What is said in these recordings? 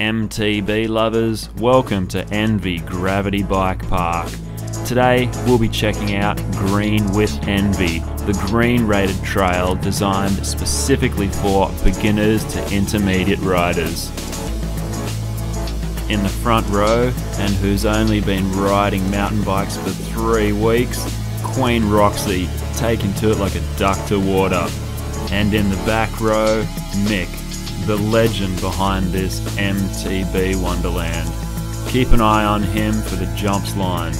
MTB lovers, welcome to NV Gravity Bike Park. Today we'll be checking out Green with NV, the green rated trail designed specifically for beginners to intermediate riders. In the front row, and who's only been riding mountain bikes for three weeks, Queen Roxy, taking to it like a duck to water. And in the back row, Mick, the legend behind this MTB Wonderland. Keep an eye on him for the jumps line.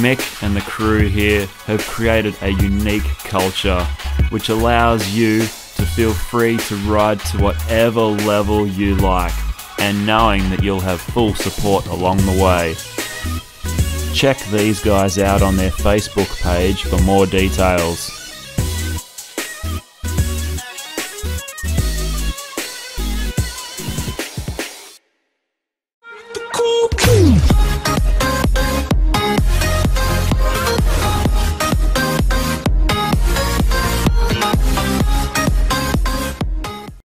Mick and the crew here have created a unique culture which allows you to feel free to ride to whatever level you like and knowing that you'll have full support along the way. Check these guys out on their Facebook page for more details.